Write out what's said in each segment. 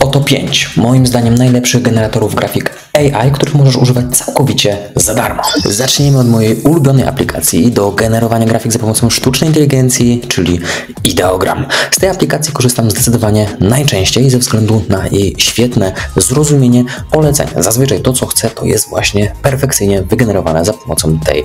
Oto 5, moim zdaniem, najlepszych generatorów grafik AI, których możesz używać całkowicie za darmo. Zacznijmy od mojej ulubionej aplikacji do generowania grafik za pomocą sztucznej inteligencji, czyli Ideogram. Z tej aplikacji korzystam zdecydowanie najczęściej ze względu na jej świetne zrozumienie poleceń. Zazwyczaj to, co chcę, to jest właśnie perfekcyjnie wygenerowane za pomocą tej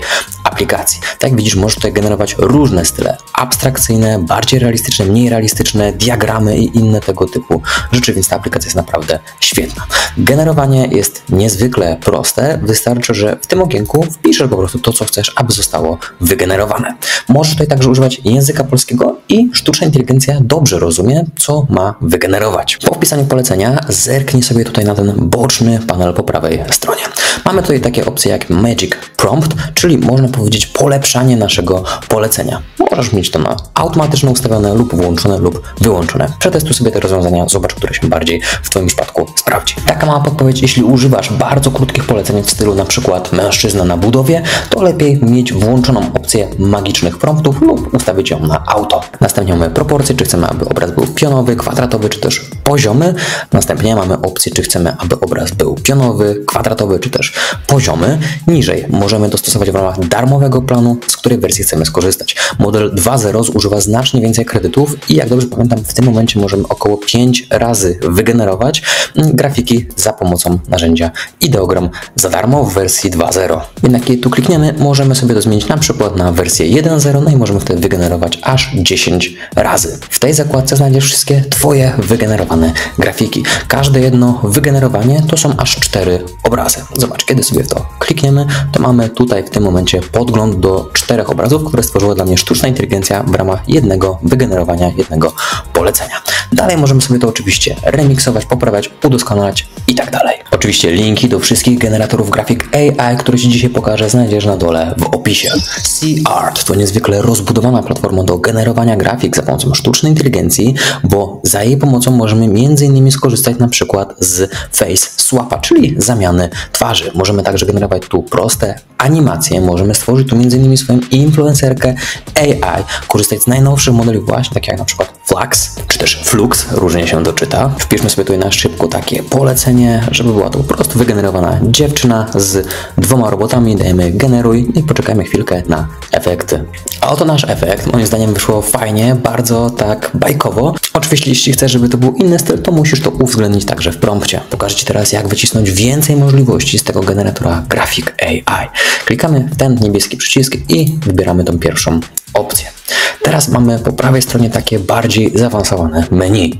aplikacji. Tak jak widzisz, możesz tutaj generować różne style abstrakcyjne, bardziej realistyczne, mniej realistyczne, diagramy i inne tego typu rzeczy, więc ta aplikacja jest naprawdę świetna. Generowanie jest niezwykle proste. Wystarczy, że w tym okienku wpiszesz po prostu to, co chcesz, aby zostało wygenerowane. Możesz tutaj także używać języka polskiego i sztuczna inteligencja dobrze rozumie, co ma wygenerować. Po wpisaniu polecenia zerknij sobie tutaj na ten boczny panel po prawej stronie. Mamy tutaj takie opcje jak Magic Prompt, czyli można powiedzieć polepszanie naszego polecenia. Możesz mieć to na automatycznie ustawione lub włączone lub wyłączone. Przetestuj sobie te rozwiązania, zobacz, które się bardziej w Twoim przypadku sprawdzi. Mała podpowiedź, jeśli używasz bardzo krótkich poleceń w stylu przykład mężczyzna na budowie, to lepiej mieć włączoną opcję magicznych promptów lub ustawić ją na auto. Następnie mamy proporcje, czy chcemy, aby obraz był pionowy, kwadratowy, czy też poziomy. Następnie mamy opcję, czy chcemy, aby obraz był pionowy, kwadratowy, czy też poziomy. Niżej możemy dostosować w ramach darmowego planu, z której wersji chcemy skorzystać. Model 2.0 zużywa znacznie więcej kredytów i jak dobrze pamiętam, w tym momencie możemy około 5 razy wygenerować grafiki za pomocą narzędzia Ideogram za darmo w wersji 2.0. Jednak kiedy tu klikniemy, możemy sobie to zmienić na przykład na wersję 1.0, no i możemy wtedy wygenerować aż 10 razy. W tej zakładce znajdziesz wszystkie Twoje wygenerowane grafiki. Każde jedno wygenerowanie to są aż 4 obrazy. Zobacz, kiedy sobie w to klikniemy, to mamy tutaj w tym momencie podgląd do czterech obrazów, które stworzyła dla mnie sztuczna inteligencja w ramach jednego wygenerowania, jednego polecenia. Dalej możemy sobie to oczywiście remiksować, poprawiać, udoskonalać i tak dalej. Oczywiście linki do wszystkich generatorów grafik AI, które Ci dzisiaj pokażę, znajdziesz na dole w opisie. C-Art to niezwykle rozbudowana platforma do generowania grafik za pomocą sztucznej inteligencji, bo za jej pomocą możemy m.in. skorzystać na przykład z Face Swapa, czyli zamiany twarzy. Możemy także generować tu proste animacje, możemy stworzyć tu m.in. swoją influencerkę AI, korzystać z najnowszych modeli właśnie, tak jak na przykład Flux, czy też Flux, różnie się doczyta. Wpiszmy sobie tutaj na szybko takie polecenie, żeby była to po prostu wygenerowana dziewczyna z dwoma robotami, dajemy generuj i poczekajmy chwilkę na efekty. A oto nasz efekt. Moim zdaniem wyszło fajnie, bardzo tak bajkowo. Oczywiście, jeśli chcesz, żeby to był inny styl, to musisz to uwzględnić także w prompcie. Pokażę Ci teraz, jak wycisnąć więcej możliwości z tego generatora grafik AI. Klikamy w ten niebieski przycisk i wybieramy tą pierwszą opcję. Teraz mamy po prawej stronie takie bardziej zaawansowane menu.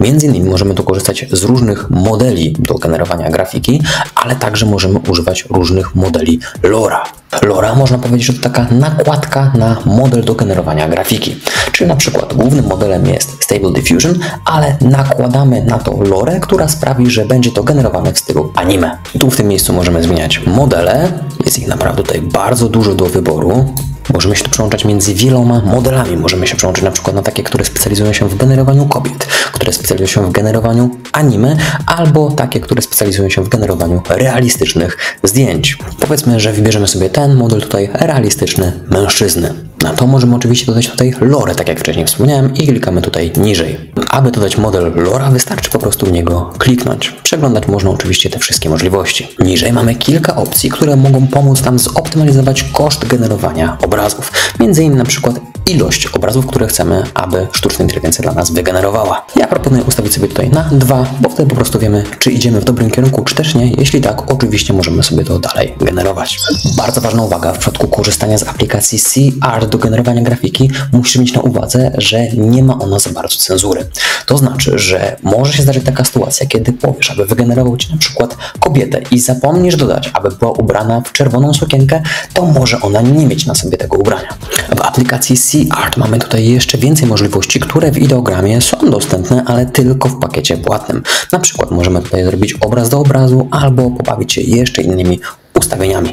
Między innymi możemy tu korzystać z różnych modeli do generowania grafiki, ale także możemy używać różnych modeli LoRa. LoRa można powiedzieć, że to taka nakładka na model do generowania grafiki. Czyli na przykład głównym modelem jest Stable Diffusion, ale nakładamy na to LoRę, która sprawi, że będzie to generowane w stylu anime. Tu w tym miejscu możemy zmieniać modele, jest ich naprawdę tutaj bardzo dużo do wyboru. Możemy się tu przełączać między wieloma modelami. Możemy się przełączyć na przykład na takie, które specjalizują się w generowaniu kobiet, które specjalizują się w generowaniu anime, albo takie, które specjalizują się w generowaniu realistycznych zdjęć. Powiedzmy, że wybierzemy sobie ten model tutaj realistyczny mężczyzny. Na to możemy oczywiście dodać tutaj lore, tak jak wcześniej wspomniałem, i klikamy tutaj niżej. Aby dodać model lora, wystarczy po prostu w niego kliknąć. Przeglądać można oczywiście te wszystkie możliwości. Niżej mamy kilka opcji, które mogą pomóc nam zoptymalizować koszt generowania obrazów. Między innymi na przykład ilość obrazów, które chcemy, aby sztuczna inteligencja dla nas wygenerowała. Ja proponuję ustawić sobie tutaj na dwa, bo wtedy po prostu wiemy, czy idziemy w dobrym kierunku, czy też nie. Jeśli tak, oczywiście możemy sobie to dalej generować. Bardzo ważna uwaga w przypadku korzystania z aplikacji C-Art do generowania grafiki, musisz mieć na uwadze, że nie ma ona za bardzo cenzury. To znaczy, że może się zdarzyć taka sytuacja, kiedy powiesz, aby wygenerował Ci na przykład kobietę i zapomnisz dodać, aby była ubrana w czerwoną sukienkę, to może ona nie mieć na sobie tego ubrania. W aplikacji C-Art mamy tutaj jeszcze więcej możliwości, które w ideogramie są dostępne, ale tylko w pakiecie płatnym. Na przykład możemy tutaj zrobić obraz do obrazu albo pobawić się jeszcze innymi ustawieniami.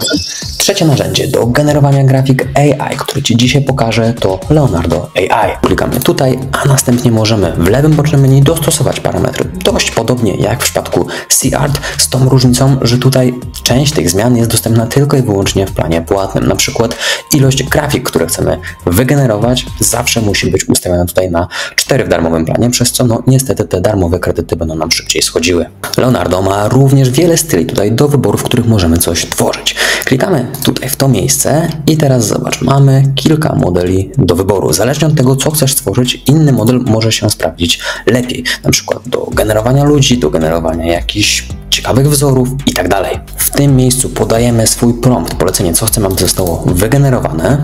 Trzecie narzędzie do generowania grafik AI, które Ci dzisiaj pokażę, to Leonardo AI. Klikamy tutaj, a następnie możemy w lewym bocznym menu dostosować parametry dość podobnie jak w przypadku C-Art, z tą różnicą, że tutaj część tych zmian jest dostępna tylko i wyłącznie w planie płatnym. Na przykład ilość grafik, które chcemy wygenerować, zawsze musi być ustawiona tutaj na 4 w darmowym planie, przez co no niestety te darmowe kredyty będą nam szybciej schodziły. Leonardo ma również wiele styli tutaj do wyboru, w których możemy coś tworzyć. Klikamy tutaj w to miejsce i teraz zobacz, mamy kilka modeli do wyboru. Zależnie od tego, co chcesz stworzyć, inny model może się sprawdzić lepiej. Na przykład do generowania ludzi, do generowania jakichś ciekawych wzorów i tak dalej. W tym miejscu podajemy swój prompt, polecenie, co chcemy, aby zostało wygenerowane.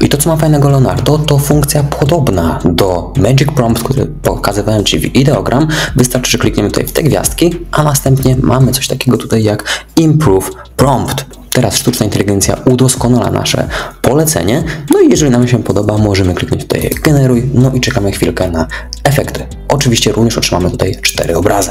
I to, co ma fajnego Leonardo, to funkcja podobna do Magic Prompt, który pokazywałem Ci w ideogram. Wystarczy, że klikniemy tutaj w te gwiazdki, a następnie mamy coś takiego tutaj jak Improve Prompt. Teraz sztuczna inteligencja udoskonala nasze polecenie. No i jeżeli nam się podoba, możemy kliknąć tutaj generuj, no i czekamy chwilkę na efekty. Oczywiście również otrzymamy tutaj cztery obrazy.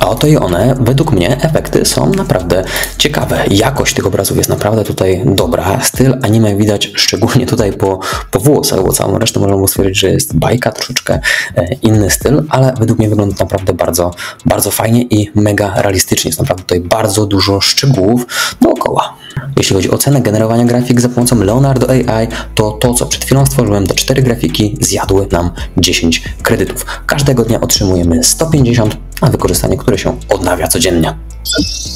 A oto i one, według mnie, efekty są naprawdę ciekawe. Jakość tych obrazów jest naprawdę tutaj dobra. Styl anime widać szczególnie tutaj po, po włosach, bo całą resztę możemy stwierdzić, że jest bajka, troszeczkę e, inny styl, ale według mnie wygląda naprawdę bardzo, bardzo fajnie i mega realistycznie. Jest naprawdę tutaj bardzo dużo szczegółów dookoła. Jeśli chodzi o cenę generowania grafik za pomocą Leonardo AI, to to, co przed chwilą stworzyłem, te cztery grafiki zjadły nam 10 kredytów. Każdego dnia otrzymujemy 150 a wykorzystanie, które się odnawia codziennie.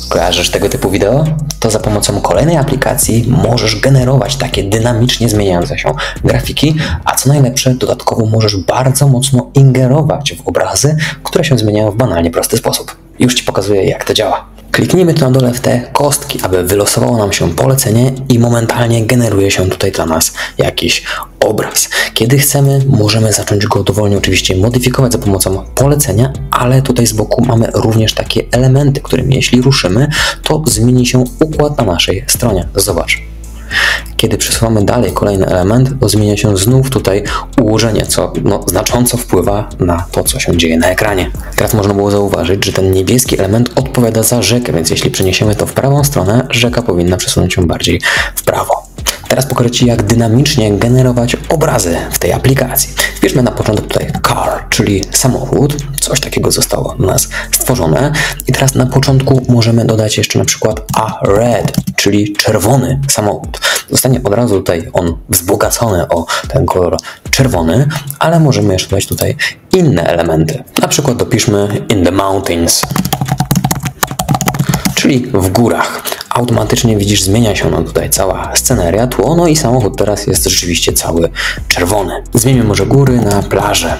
Kojarzysz tego typu wideo? To za pomocą kolejnej aplikacji możesz generować takie dynamicznie zmieniające się grafiki, a co najlepsze, dodatkowo możesz bardzo mocno ingerować w obrazy, które się zmieniają w banalnie prosty sposób. Już Ci pokazuję, jak to działa. Kliknijmy tu na dole w te kostki, aby wylosowało nam się polecenie i momentalnie generuje się tutaj dla nas jakiś obraz. Kiedy chcemy, możemy zacząć go dowolnie oczywiście modyfikować za pomocą polecenia, ale tutaj z boku mamy również takie elementy, którymi jeśli ruszymy, to zmieni się układ na naszej stronie. Zobacz. Kiedy przesuwamy dalej kolejny element, to zmienia się znów tutaj ułożenie, co no, znacząco wpływa na to, co się dzieje na ekranie. Teraz można było zauważyć, że ten niebieski element odpowiada za rzekę, więc jeśli przeniesiemy to w prawą stronę, rzeka powinna przesunąć się bardziej w prawo. Teraz pokażę Ci, jak dynamicznie generować obrazy w tej aplikacji. Wpiszmy na początek tutaj car, czyli samochód. Coś takiego zostało u nas stworzone. I teraz na początku możemy dodać jeszcze na przykład a red, czyli czerwony samochód. Zostanie od razu tutaj on wzbogacony o ten kolor czerwony, ale możemy jeszcze dodać tutaj inne elementy. Na przykład dopiszmy in the mountains czyli w górach. Automatycznie widzisz, zmienia się nam tutaj cała sceneria, tło, no i samochód teraz jest rzeczywiście cały czerwony. Zmieńmy może góry na plażę.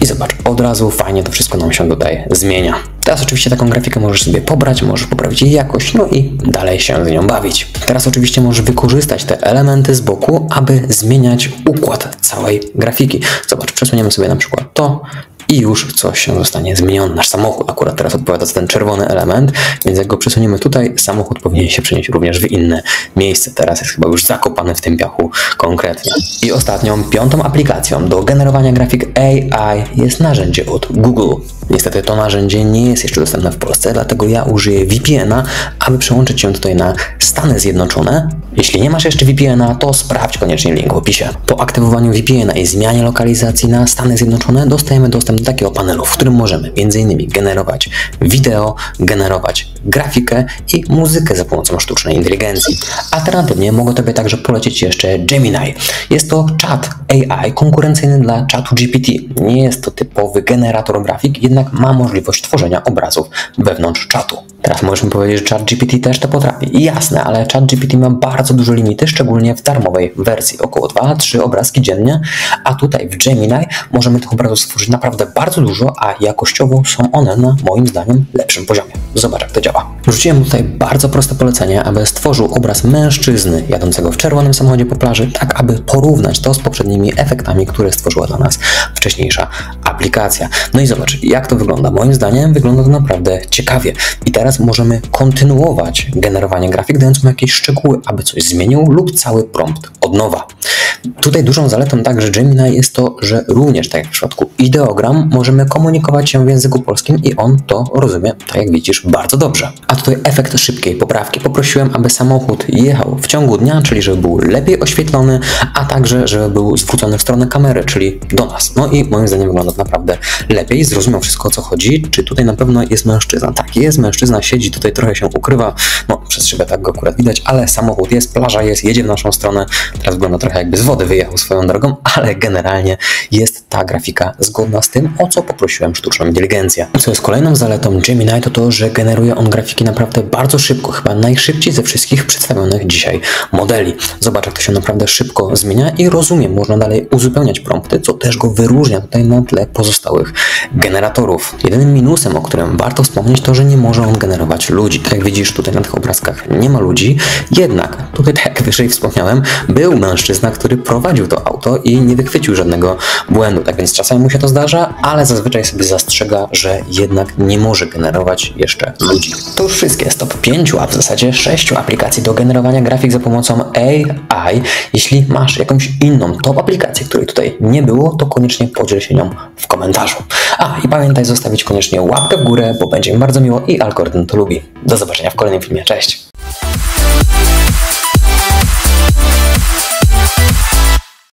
I zobacz, od razu fajnie to wszystko nam się tutaj zmienia. Teraz oczywiście taką grafikę możesz sobie pobrać, możesz poprawić jej jakość, no i dalej się z nią bawić. Teraz oczywiście możesz wykorzystać te elementy z boku, aby zmieniać układ całej grafiki. Zobacz, przesuniemy sobie na przykład to, i już coś się zostanie zmienione. Nasz samochód akurat teraz odpowiada za ten czerwony element, więc jak go przesuniemy tutaj, samochód powinien się przenieść również w inne miejsce. Teraz jest chyba już zakopany w tym piachu konkretnie. I ostatnią, piątą aplikacją do generowania grafik AI jest narzędzie od Google. Niestety to narzędzie nie jest jeszcze dostępne w Polsce, dlatego ja użyję VPN-a, aby przełączyć się tutaj na Stany Zjednoczone. Jeśli nie masz jeszcze VPN-a, to sprawdź koniecznie link w opisie. Po aktywowaniu VPN-a i zmianie lokalizacji na Stany Zjednoczone dostajemy dostęp do takiego panelu, w którym możemy m.in. generować wideo, generować grafikę i muzykę za pomocą sztucznej inteligencji. Alternatywnie mogę Tobie także polecić jeszcze Gemini. Jest to czat AI konkurencyjny dla czatu GPT. Nie jest to typowy generator grafik, jednak ma możliwość tworzenia obrazów wewnątrz czatu. Teraz możesz mi powiedzieć, że ChatGPT też to potrafi. Jasne, ale ChatGPT ma bardzo duże limity, szczególnie w darmowej wersji, około 2-3 obrazki dziennie, a tutaj w Gemini możemy tych obrazów stworzyć naprawdę bardzo dużo, a jakościowo są one na moim zdaniem lepszym poziomie. Zobacz jak to działa. Wrzuciłem tutaj bardzo proste polecenie, aby stworzył obraz mężczyzny jadącego w czerwonym samochodzie po plaży, tak aby porównać to z poprzednimi efektami, które stworzyła dla nas wcześniejsza aplikacja. No i zobacz, jak to wygląda. Moim zdaniem wygląda to naprawdę ciekawie. I teraz możemy kontynuować generowanie grafik, dając mu jakieś szczegóły, aby coś zmienił lub cały prompt od nowa. Tutaj dużą zaletą także Gemini jest to, że również tak jak w przypadku ideogram możemy komunikować się w języku polskim i on to rozumie, tak jak widzisz, bardzo dobrze. A tutaj efekt szybkiej poprawki. Poprosiłem, aby samochód jechał w ciągu dnia, czyli żeby był lepiej oświetlony, a także żeby był zwrócony w stronę kamery, czyli do nas. No i moim zdaniem wygląda to naprawdę lepiej. Zrozumiał wszystko o co chodzi. Czy tutaj na pewno jest mężczyzna? Tak, jest mężczyzna, siedzi tutaj trochę się ukrywa. No, przez szybę tak go akurat widać, ale samochód jest, plaża jest, jedzie w naszą stronę. Teraz wygląda trochę jakby z wody wyjechał swoją drogą, ale generalnie jest ta grafika zgodna z tym, o co poprosiłem sztuczną inteligencję. Co jest kolejną zaletą Gemini, to to, że generuje on grafiki naprawdę bardzo szybko, chyba najszybciej ze wszystkich przedstawionych dzisiaj modeli. Zobacz, jak to się naprawdę szybko zmienia i rozumiem, można dalej uzupełniać prompty, co też go wyróżnia tutaj na tle pozostałych generatorów. Jedynym minusem, o którym warto wspomnieć, to, że nie może on generować ludzi. Tak jak widzisz tutaj na tych obrazkach nie ma ludzi, jednak tutaj, tak jak wyżej wspomniałem, był mężczyzna, który prowadził to auto i nie wychwycił żadnego błędu. Tak więc czasami mu się to zdarza, ale zazwyczaj sobie zastrzega, że jednak nie może generować jeszcze ludzi. To już wszystkie z top 5, a w zasadzie 6 aplikacji do generowania grafik za pomocą AI. Jeśli masz jakąś inną top aplikację, której tutaj nie było, to koniecznie podziel się nią w komentarzu. A, i pamiętaj zostawić koniecznie łapkę w górę, bo będzie mi bardzo miło i algorytm to lubi. Do zobaczenia w kolejnym filmie, cześć!